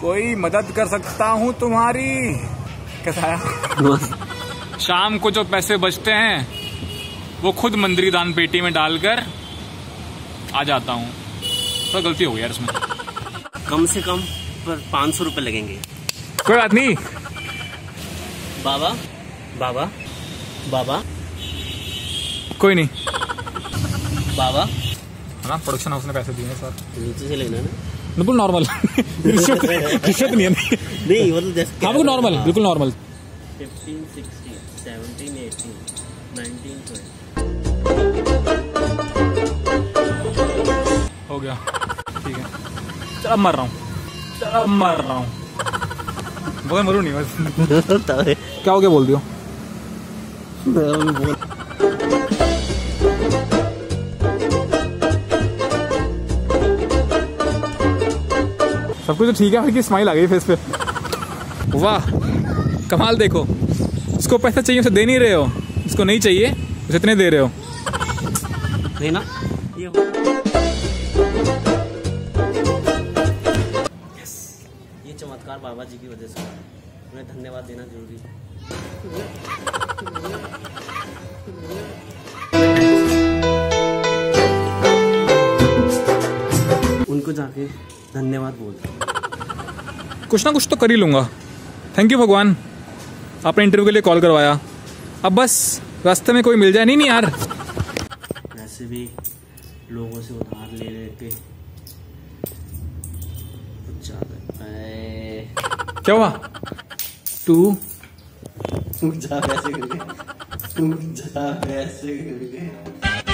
कोई मदद कर सकता हूँ तुम्हारी? कैसा शाम को जो पैसे बचते हैं वो खुद मंदिरी दान पेटी में डालकर आ जाता हूँ। तो गलती हो गई यार इसमें। कम से कम पर पाँच सौ रुपये लगेंगे। कोई बात नहीं। बाबा? बाबा? बाबा? कोई नहीं। बाबा। है ना प्रोडक्शन हाउस ने पैसे दिए हैं सर। नीचे से लेना ना? बिल्कुल नॉर्मल रिश्वत रिश्वत नहीं है नहीं। मतलब जैसे हाँ बिल्कुल नॉर्मल बिल्कुल normal fifteen sixteen seventeen eighteen nineteen twenty हो गया। ठीक है। चल अब मर रहा हूँ। चल अब मर रहा हूँ। बोल मरू नहीं बस। क्या हो गया बोल दियो। सब कुछ तो ठीक है हल्की स्माइल आ गई फेस पे। वाह कमाल देखो। उसको पैसा चाहिए उसे दे नहीं रहे हो। उसको नहीं चाहिए उसे इतने दे रहे हो। देना ये Yes! ये चमत्कार बाबा जी की वजह से। उन्हें धन्यवाद देना ज़रूरी है। उनको जाके धन्यवाद बोल कुछ ना कुछ तो कर ही लूँगा। थैंक यू भगवान। आपने इंटरव्यू के लिए कॉल करवाया। अब बस रास्ते में कोई मिल जाए। नहीं नहीं यार। वैसे भी लोगों से उधार ले लेके कुछ क्या हुआ? तू? जा वैसे करके। रुक जा वैसे करके।